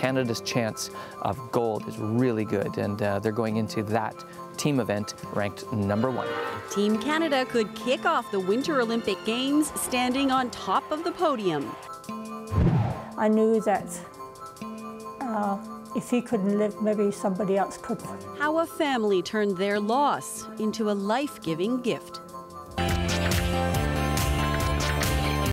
Canada's chance of gold is really good, and uh, they're going into that team event ranked number one. Team Canada could kick off the Winter Olympic Games standing on top of the podium. I knew that uh, if he couldn't live, maybe somebody else could. How a family turned their loss into a life giving gift.